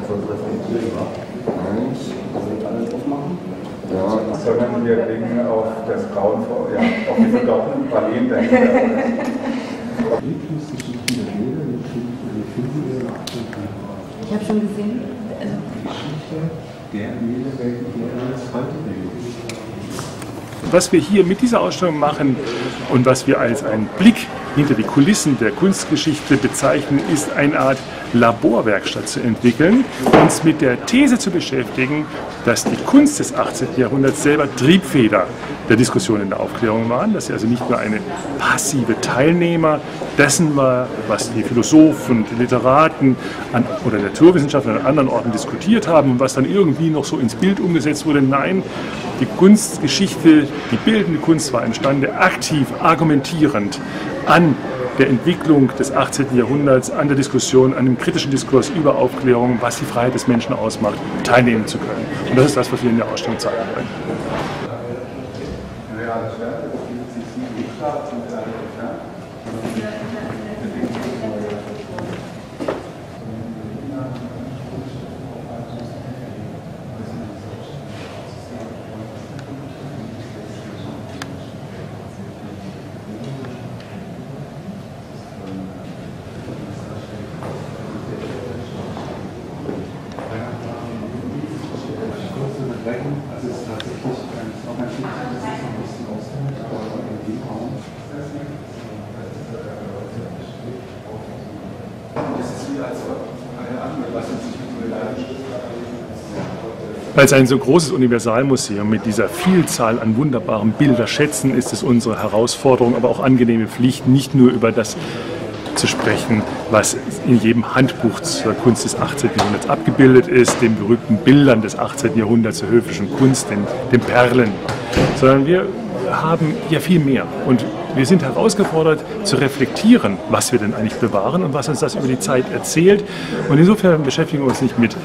etwas reflektierter. Eins. alles aufmachen? Ja. Sondern wir wegen auf das Grauen vor, ja, auf die verdoppelten Pralinen dahinter. Erlebnisgeschichten der Bilder, die finden wir nach Ich habe schon gesehen. Also Geschichte der Bilder, welche wir heute leben. Was wir hier mit dieser Ausstellung machen und was wir als einen Blick hinter die Kulissen der Kunstgeschichte bezeichnen, ist eine Art Laborwerkstatt zu entwickeln, uns mit der These zu beschäftigen, dass die Kunst des 18. Jahrhunderts selber Triebfeder der Diskussion in der Aufklärung waren, dass sie also nicht nur eine passive Teilnehmer dessen war, was die Philosophen, die Literaten an, oder Naturwissenschaftler an anderen Orten diskutiert haben und was dann irgendwie noch so ins Bild umgesetzt wurde. Nein, die Kunstgeschichte, die bildende Kunst war imstande, aktiv, argumentierend an der Entwicklung des 18. Jahrhunderts, an der Diskussion, an dem kritischen Diskurs über Aufklärung, was die Freiheit des Menschen ausmacht, teilnehmen zu können. Und das ist das, was wir in der Ausstellung zeigen wollen. reales entfernt. Also es ist tatsächlich ist auch ein Stück, das ist ein bisschen aushält, aber in dem Raum. Das ist wie als eine andere, was uns sich mit Weil es ein so großes Universalmuseum mit dieser Vielzahl an wunderbaren Bilderschätzen ist es unsere Herausforderung, aber auch angenehme Pflicht, nicht nur über das zu sprechen, was in jedem Handbuch zur Kunst des 18. Jahrhunderts abgebildet ist, den berühmten Bildern des 18. Jahrhunderts zur höfischen Kunst, den, den Perlen, sondern wir haben ja viel mehr. Und wir sind herausgefordert zu reflektieren, was wir denn eigentlich bewahren und was uns das über die Zeit erzählt. Und insofern beschäftigen wir uns nicht mit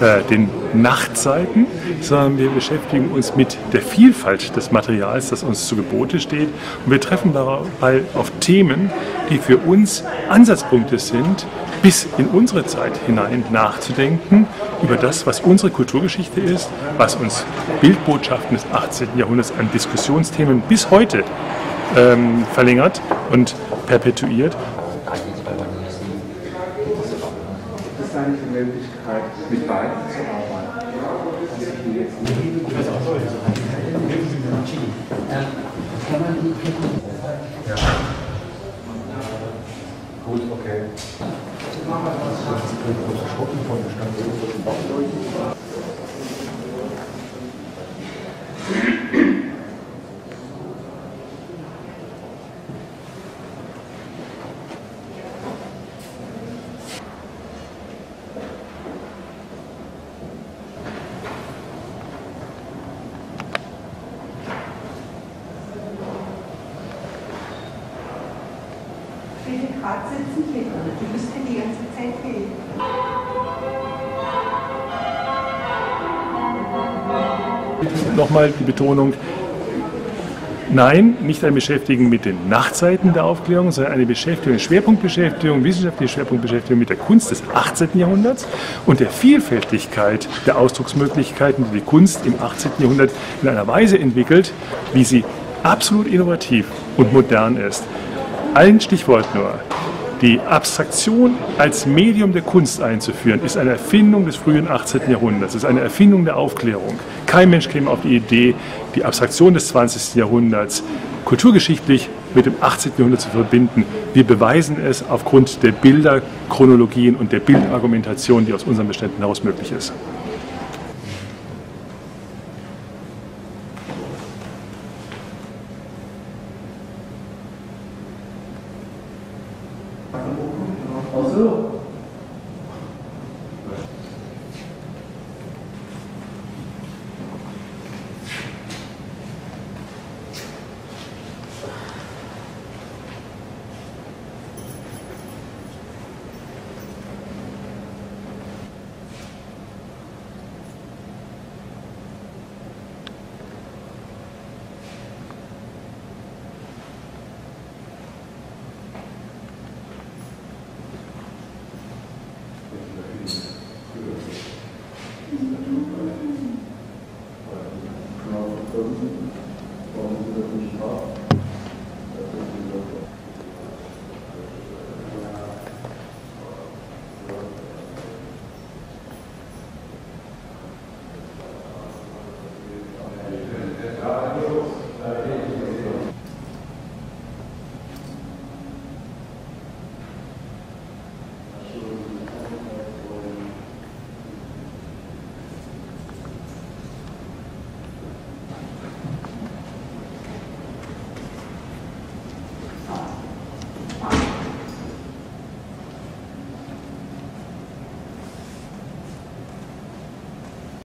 äh, den Nachtseiten, sondern wir beschäftigen uns mit der Vielfalt des Materials, das uns zu Gebote steht. Und wir treffen dabei auf Themen, die für uns Ansatzpunkte sind, bis in unsere Zeit hinein nachzudenken über das, was unsere Kulturgeschichte ist, was uns Bildbotschaften des 18. Jahrhunderts an Diskussionsthemen bis heute ähm, verlängert und perpetuiert. Das ist eigentlich Möglichkeit, mit beiden zu arbeiten. Okay. Bitte gerade sitzen hier drin. Du müsst mir die ganze Zeit gehen. Nochmal die Betonung, nein, nicht ein Beschäftigen mit den Nachtseiten der Aufklärung, sondern eine Beschäftigung, eine Schwerpunktbeschäftigung, wissenschaftliche Schwerpunktbeschäftigung mit der Kunst des 18. Jahrhunderts und der Vielfältigkeit der Ausdrucksmöglichkeiten, die die Kunst im 18. Jahrhundert in einer Weise entwickelt, wie sie absolut innovativ und modern ist. Ein Stichwort nur. Die Abstraktion als Medium der Kunst einzuführen, ist eine Erfindung des frühen 18. Jahrhunderts, ist eine Erfindung der Aufklärung. Kein Mensch käme auf die Idee, die Abstraktion des 20. Jahrhunderts kulturgeschichtlich mit dem 18. Jahrhundert zu verbinden. Wir beweisen es aufgrund der Bilderchronologien und der Bildargumentation, die aus unseren Beständen heraus möglich ist. 것으로 Thank you.